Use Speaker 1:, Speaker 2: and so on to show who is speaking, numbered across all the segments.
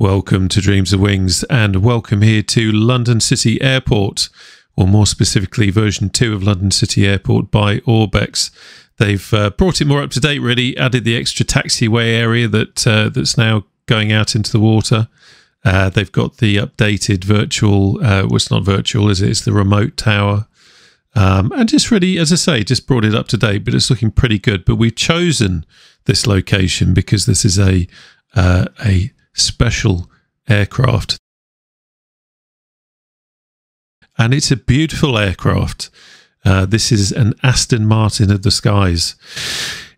Speaker 1: Welcome to Dreams of Wings and welcome here to London City Airport, or more specifically, version 2 of London City Airport by Orbx. They've uh, brought it more up to date, really, added the extra taxiway area that uh, that's now going out into the water. Uh, they've got the updated virtual, uh, well, it's not virtual, is it? It's the remote tower. Um, and just really, as I say, just brought it up to date, but it's looking pretty good. But we've chosen this location because this is a uh, a special aircraft. And it's a beautiful aircraft. Uh, this is an Aston Martin of the skies.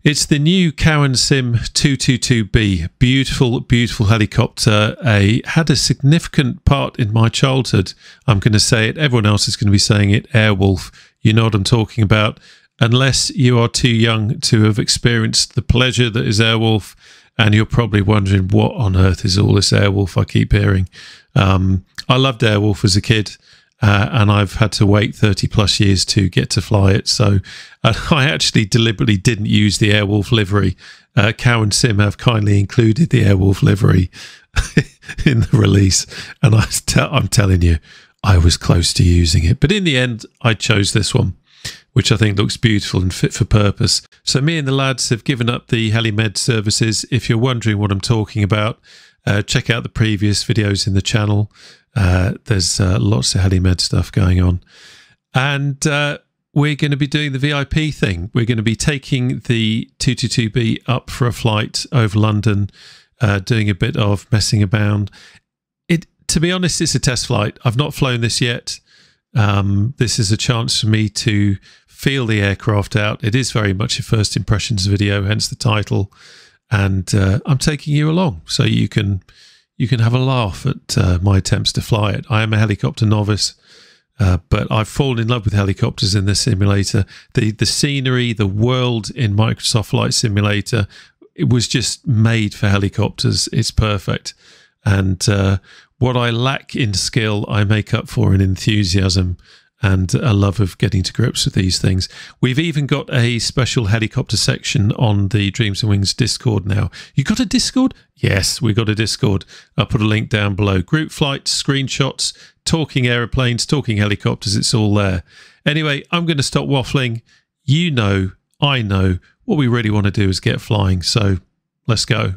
Speaker 1: It's the new Cowan Sim 222B. Beautiful, beautiful helicopter. A had a significant part in my childhood. I'm going to say it. Everyone else is going to be saying it. Airwolf. You know what I'm talking about. Unless you are too young to have experienced the pleasure that is Airwolf, and you're probably wondering what on earth is all this Airwolf I keep hearing. Um, I loved Airwolf as a kid. Uh, and I've had to wait 30 plus years to get to fly it. So uh, I actually deliberately didn't use the Airwolf livery. Uh, Cowan Sim have kindly included the Airwolf livery in the release. And I am telling you, I was close to using it. But in the end, I chose this one, which I think looks beautiful and fit for purpose. So me and the lads have given up the HeliMed services. If you're wondering what I'm talking about, uh, check out the previous videos in the channel. Uh, there's uh, lots of HeliMed stuff going on. And uh, we're going to be doing the VIP thing. We're going to be taking the 222B up for a flight over London, uh, doing a bit of messing about. It, to be honest, it's a test flight. I've not flown this yet. Um, this is a chance for me to feel the aircraft out. It is very much a first impressions video, hence the title. And uh, I'm taking you along so you can you can have a laugh at uh, my attempts to fly it. I am a helicopter novice, uh, but I've fallen in love with helicopters in this simulator. The the scenery, the world in Microsoft Flight Simulator, it was just made for helicopters. It's perfect, and uh, what I lack in skill, I make up for in enthusiasm and a love of getting to grips with these things. We've even got a special helicopter section on the Dreams and Wings Discord now. You got a Discord? Yes, we got a Discord. I'll put a link down below. Group flights, screenshots, talking aeroplanes, talking helicopters, it's all there. Anyway, I'm going to stop waffling. You know, I know, what we really want to do is get flying. So let's go.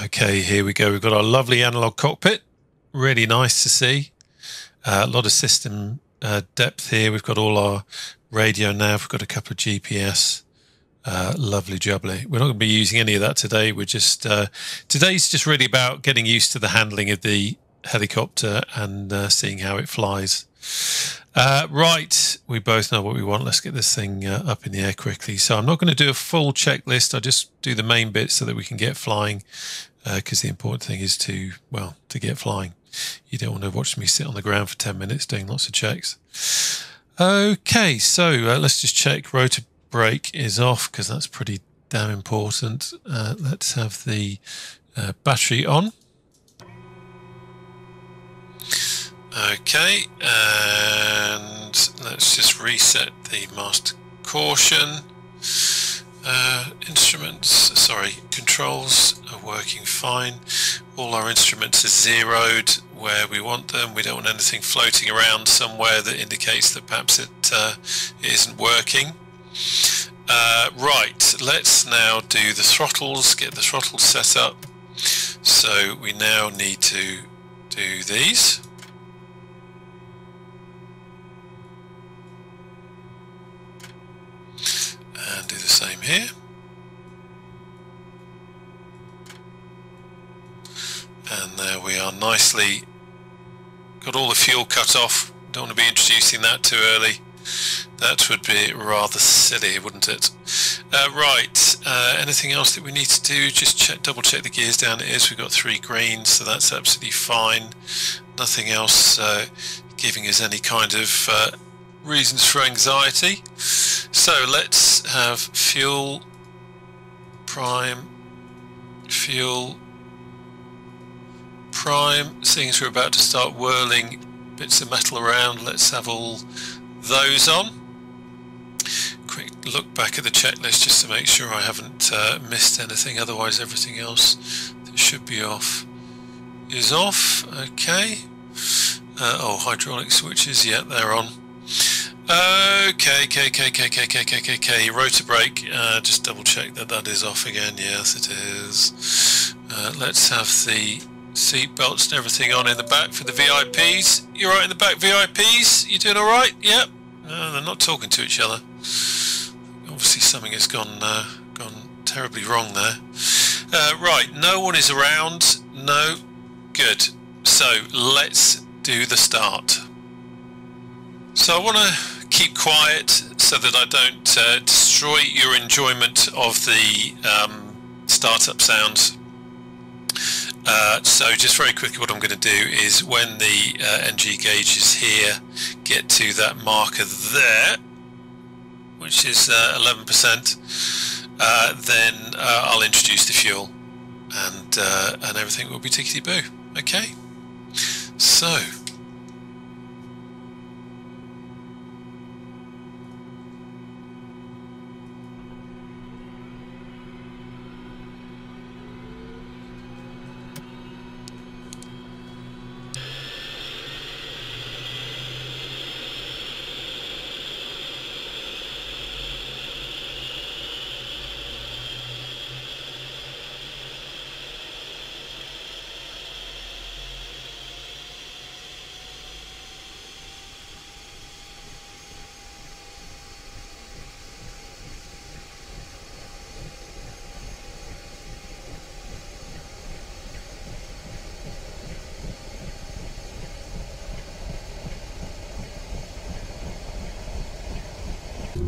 Speaker 1: Okay, here we go. We've got our lovely analog cockpit. Really nice to see. Uh, a lot of system uh, depth here. We've got all our radio now. We've got a couple of GPS. Uh, lovely jubbly. We're not going to be using any of that today. We're just uh, today's just really about getting used to the handling of the helicopter and uh, seeing how it flies. Uh, right, we both know what we want. Let's get this thing uh, up in the air quickly. So I'm not going to do a full checklist. I'll just do the main bits so that we can get flying because uh, the important thing is to, well, to get flying. You don't want to watch me sit on the ground for 10 minutes doing lots of checks. Okay, so uh, let's just check rotor brake is off because that's pretty damn important. Uh, let's have the uh, battery on. Okay, and let's just reset the master caution. Uh, instruments, sorry, controls are working fine. All our instruments are zeroed where we want them. We don't want anything floating around somewhere that indicates that perhaps it, uh, isn't working. Uh, right, let's now do the throttles, get the throttles set up. So we now need to do these. And do the same here. And there we are nicely got all the fuel cut off. Don't want to be introducing that too early. That would be rather silly, wouldn't it? Uh, right, uh, anything else that we need to do? Just check, double check the gears down. It is, we've got three greens, so that's absolutely fine. Nothing else uh, giving us any kind of uh, reasons for anxiety. So let's have fuel, prime, fuel, prime. Seeing as we're about to start whirling bits of metal around, let's have all those on. quick look back at the checklist just to make sure I haven't uh, missed anything. Otherwise, everything else that should be off is off. Okay. Uh, oh, hydraulic switches. Yeah, they're on. Okay, okay, okay, okay, okay, okay, okay, okay. Rotor brake. Uh, just double check that that is off again. Yes, it is. Uh, let's have the seat belts and everything on in the back for the VIPs. You're right in the back, VIPs? You doing all right? Yep. No, they're not talking to each other. Obviously, something has gone uh, gone terribly wrong there. Uh, right, no one is around. No, good. So let's do the start. So I want to keep quiet so that I don't uh, destroy your enjoyment of the um, startup sounds. Uh, so just very quickly what I'm going to do is when the uh, NG gauge is here, get to that marker there, which is 11%, uh, uh, then uh, I'll introduce the fuel and, and everything will be tickety-boo. Okay? So...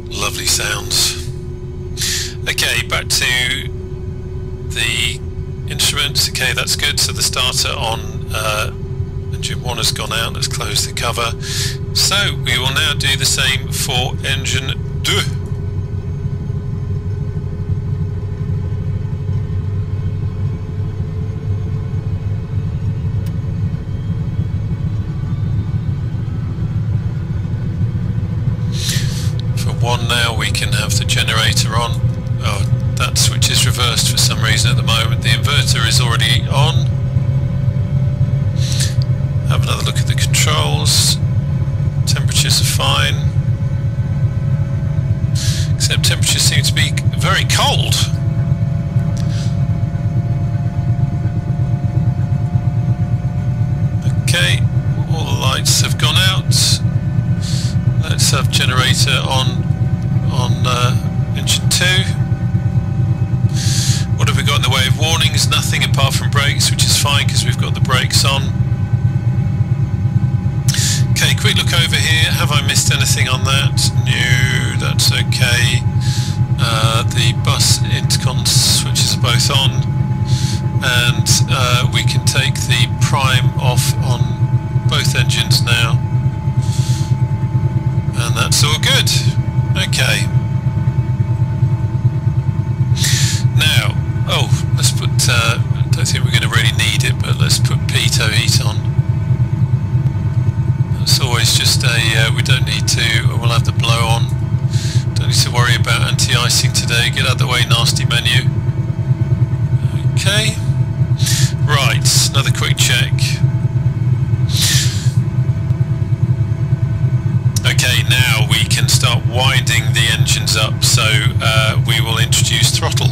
Speaker 1: lovely sounds. Okay, back to the instruments. Okay, that's good. So the starter on uh, engine 1 has gone out. Let's close the cover. So we will now do the same for engine 2. Have uh, we don't need to, we'll have the blow on. Don't need to worry about anti-icing today. Get out of the way, nasty menu. Okay. Right, another quick check. Okay, now we can start winding the engines up, so uh, we will introduce throttle.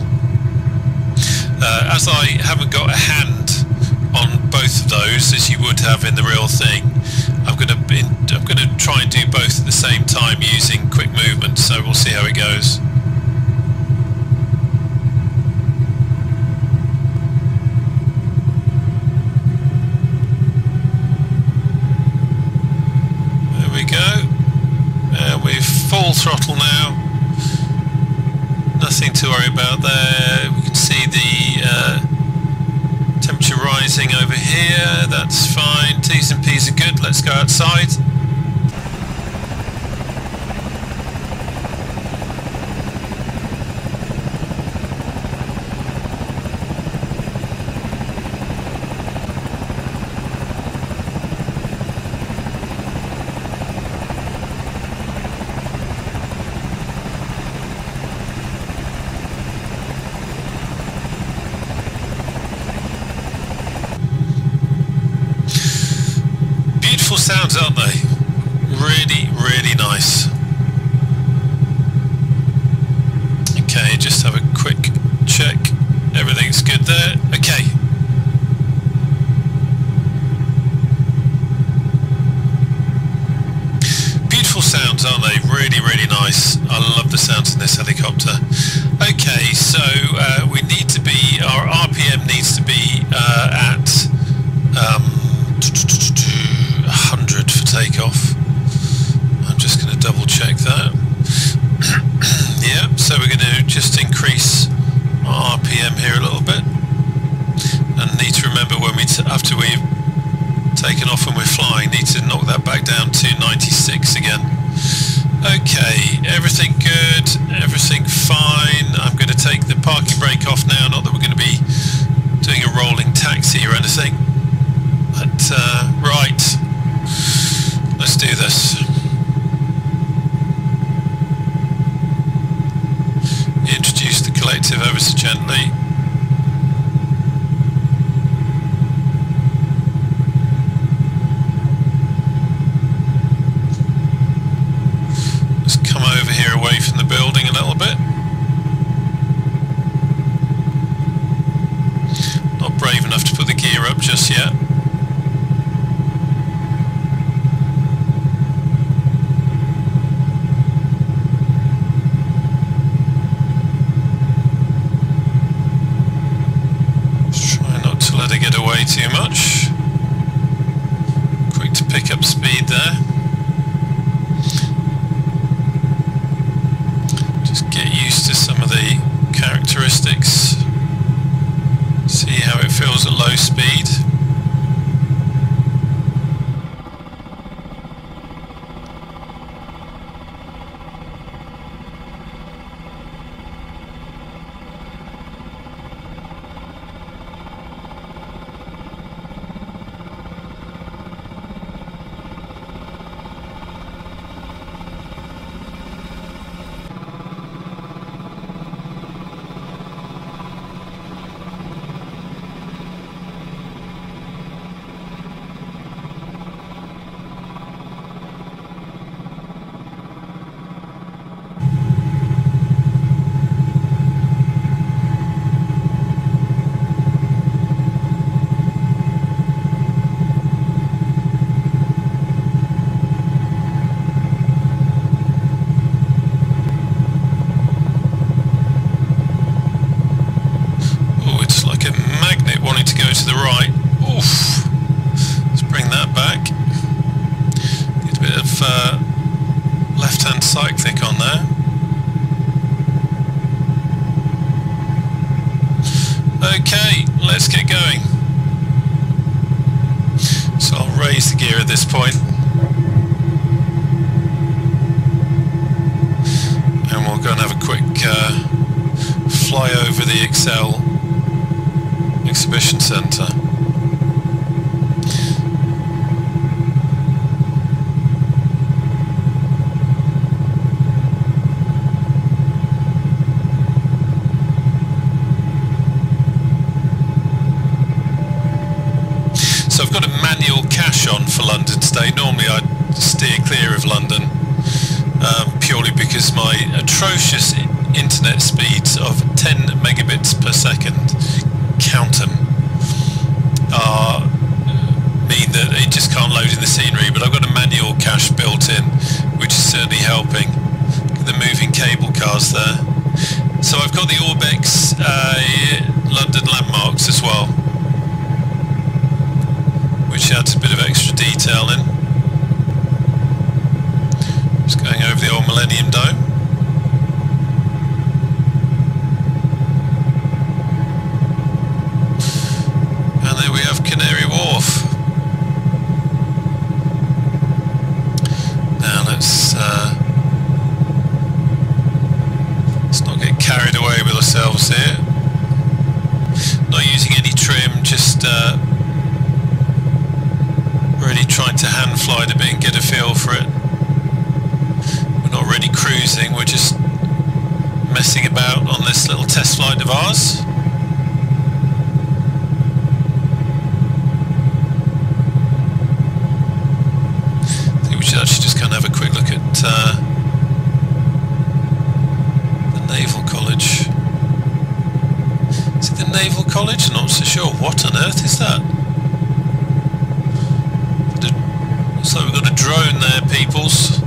Speaker 1: Uh, as I haven't got a hand on both of those, as you would have in the real thing, I'm going to I'm going to try and do both at the same time using quick movement. So we'll see how it goes. There we go. Uh, we're full throttle now. Nothing to worry about there. We can see the good. Let's go outside. good, everything fine. I'm going to take the parking brake off now, not that we're going to be doing a rolling taxi or anything. fly over the ExCeL Exhibition Centre. So I've got a manual cache on for London today. Normally I steer clear of London um, purely because my atrocious internet speeds of 10 megabits per second, count them, uh, mean that it just can't load in the scenery, but I've got a manual cache built in, which is certainly helping. The moving cable cars there. So I've got the Orbx uh, London landmarks as well, which adds a bit of extra detail in. Just going over the old Millennium Dome. Drone there, peoples.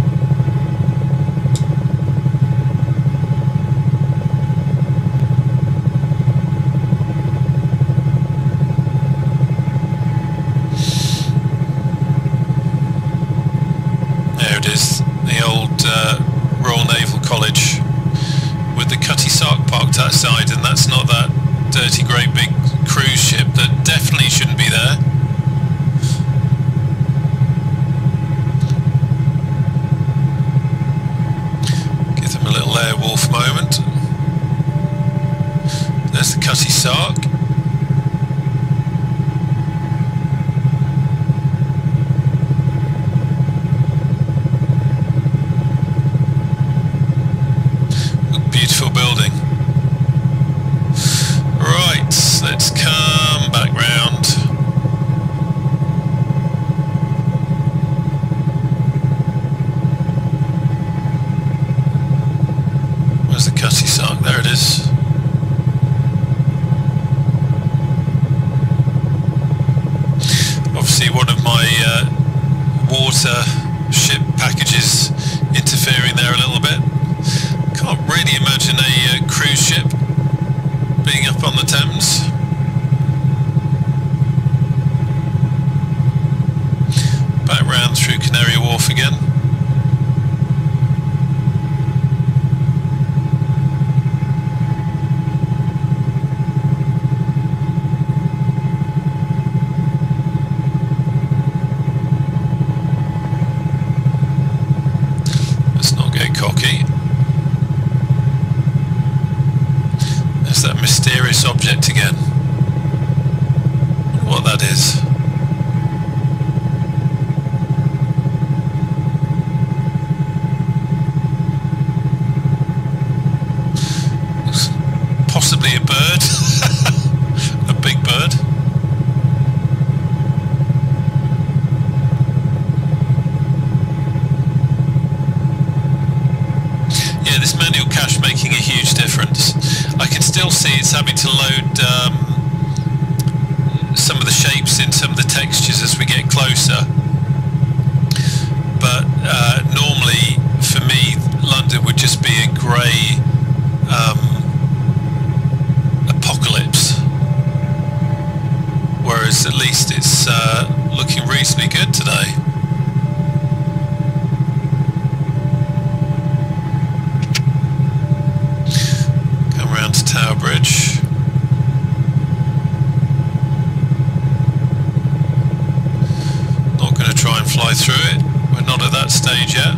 Speaker 1: Through it. We're not at that stage yet.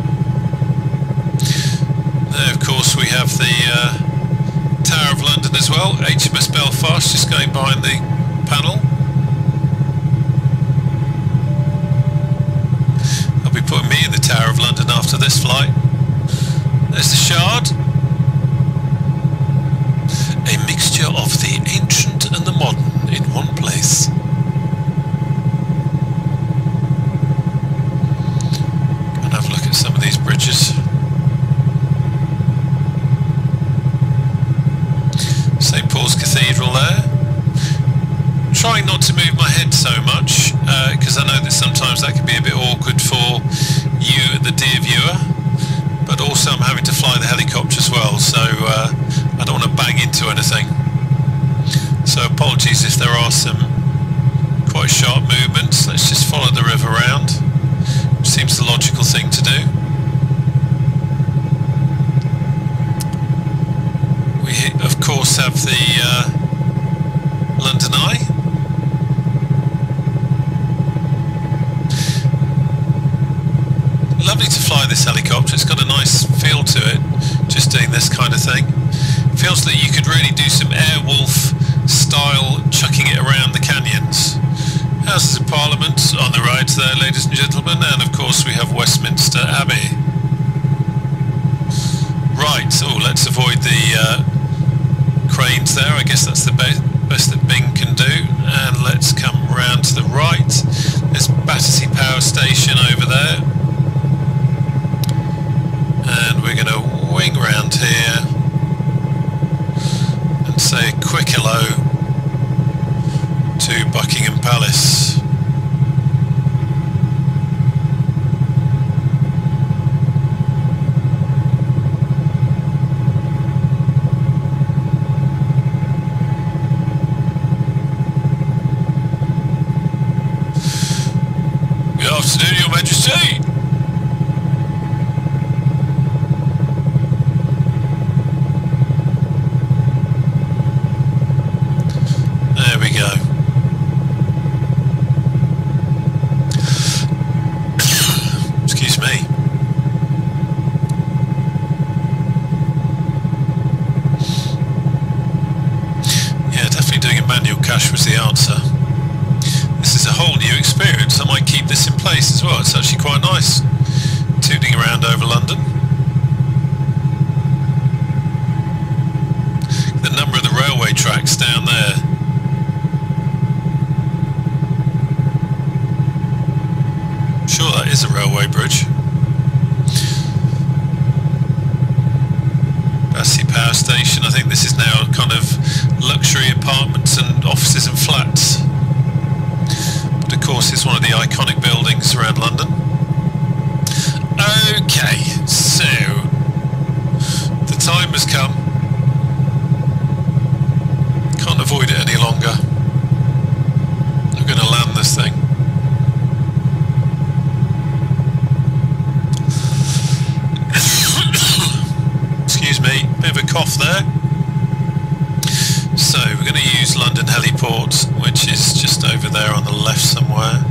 Speaker 1: There, of course, we have the uh, Tower of London as well. HMS Belfast just going behind the panel. I'll be putting me in the Tower of London after this flight. There's the Shard. A mixture of the ancient and the modern in one place. And have a look at of. St Paul's Cathedral there. Trying not to move my head so much because I know that sometimes that can be a bit awkward for you, the dear viewer. But also I'm having to fly the helicopter as well, so uh, I don't want to bang into anything. So apologies if there are some quite sharp movements. Let's just follow the river round, which seems the logical thing to do. Of course have the uh, London Eye. Lovely to fly this helicopter. It's got a nice feel to it, just doing this kind of thing. Feels that you could really do some Airwolf style chucking it around the canyons. Houses of Parliament on the right there, ladies and gentlemen, and of course we have Westminster Abbey. Right, oh, let's avoid the uh, frames there. I guess that's the best, best that Bing can do. And let's come round to the right. There's Battersea Power Station over there. And we're going to wing round here and say quick hello to Buckingham Palace. Down there. Sure, that is a railway bridge. Battersea Power Station. I think this is now kind of luxury apartments and offices and flats. But of course it's one of the iconic buildings around London. Okay, so the time has come. Can't avoid it any longer. I'm going to land this thing. Excuse me, bit of a cough there. So we're going to use London Heliport, which is just over there on the left somewhere.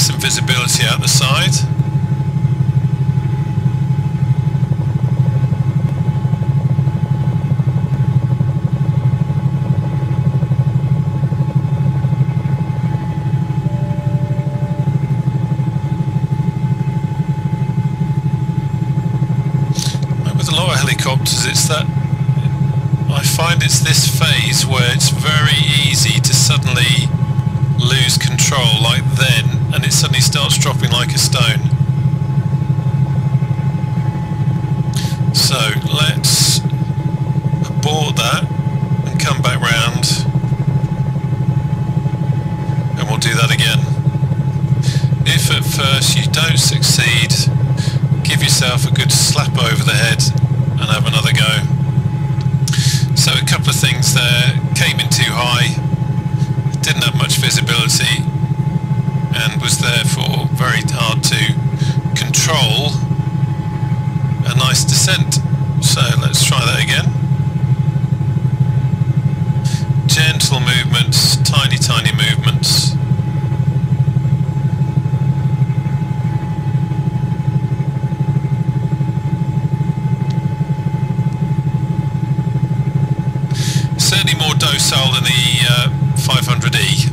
Speaker 1: Some visibility out the side. With a lot of helicopters, it's that I find it's this phase where it's very easy to suddenly lose control like then and it suddenly starts dropping like a stone. So let's abort that and come back round and we'll do that again. If at first you don't succeed, give yourself a good slap over the head and have another go. So a couple of things there, came in too high, didn't have much visibility was therefore very hard to control a nice descent. So let's try that again. Gentle movements, tiny, tiny movements. Certainly more docile than the uh, 500E.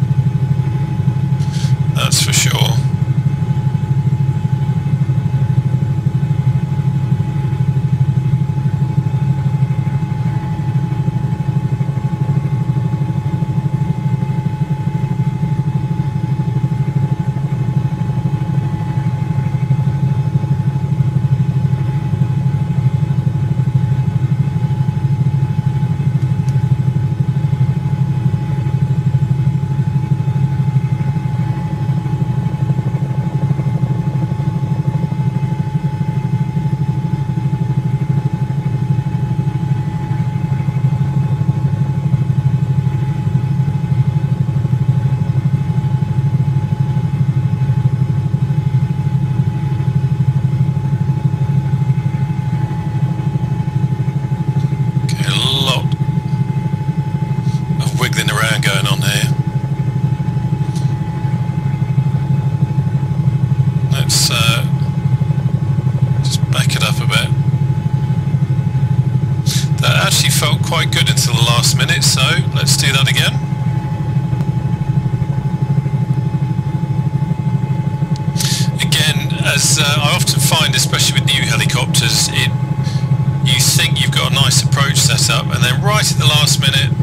Speaker 1: minute,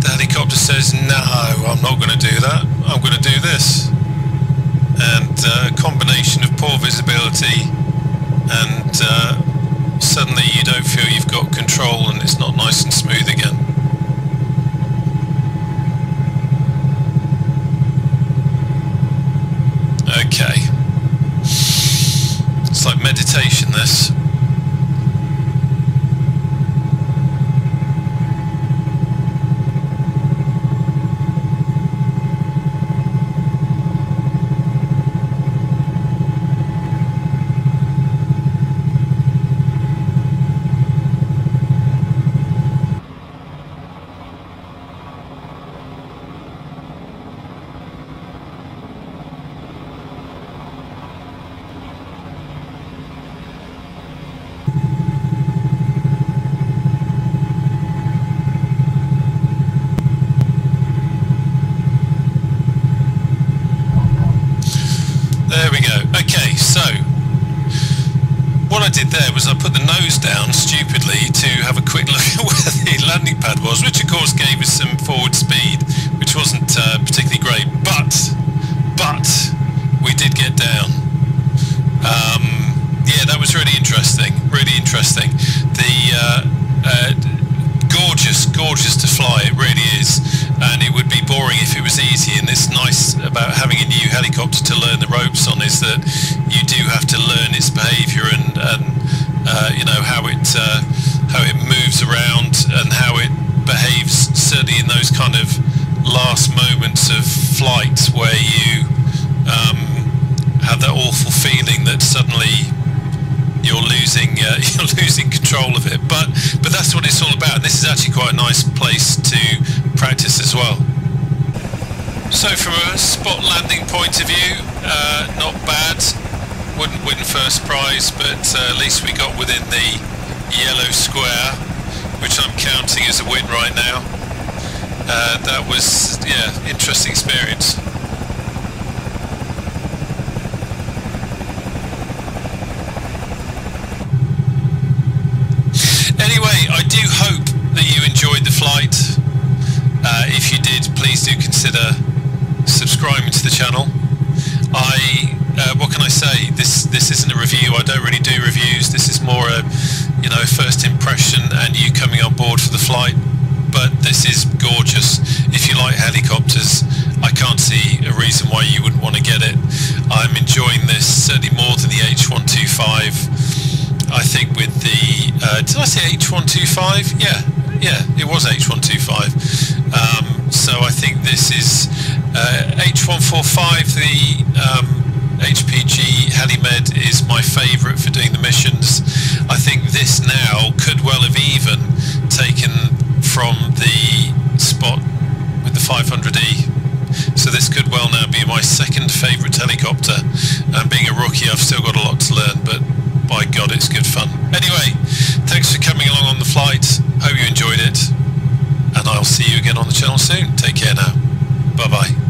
Speaker 1: the helicopter says, no, I'm not going to do that, I'm going to do this. And uh, a uh, combination of poor visibility and uh, suddenly you don't feel you've got control and it's not nice and smooth again. Okay. It's like meditation this. did there was I put the nose down stupidly to have a quick look at where the landing pad was, which of course gave us some forward speed, which wasn't uh, particularly great, but, but, we did get down. Um, yeah, that was really interesting, really interesting. The uh, uh, gorgeous, gorgeous to fly, it really is, and it would be boring if it was easy, and this nice about having a new helicopter to learn the ropes on is that you do have to learn its behaviour and, and uh, you know how it uh, how it moves around and how it behaves. Certainly in those kind of last moments of flight where you um, have that awful feeling that suddenly you're losing uh, you're losing control of it. But but that's what it's all about. This is actually quite a nice place to practice as well. So from a spot landing point of view, uh, not bad wouldn't win first prize, but uh, at least we got within the yellow square, which I'm counting as a win right now. Uh, that was, yeah, interesting experience. Anyway, I do hope that you enjoyed the flight. Uh, if you did, please do consider subscribing to the channel. I uh, what can I say? This this isn't a review. I don't really do reviews. This is more a you know first impression and you coming on board for the flight. But this is gorgeous. If you like helicopters, I can't see a reason why you wouldn't want to get it. I'm enjoying this certainly more than the H125. I think with the uh, did I say H125? Yeah, yeah, it was H125. Um, so I think this is uh, H145. The um, HPG Helimed is my favourite for doing the missions. I think this now could well have even taken from the spot with the 500E. So this could well now be my second favourite helicopter. And being a rookie, I've still got a lot to learn, but by God, it's good fun. Anyway, thanks for coming along on the flight. Hope you enjoyed it. And I'll see you again on the channel soon. Take care now. Bye-bye.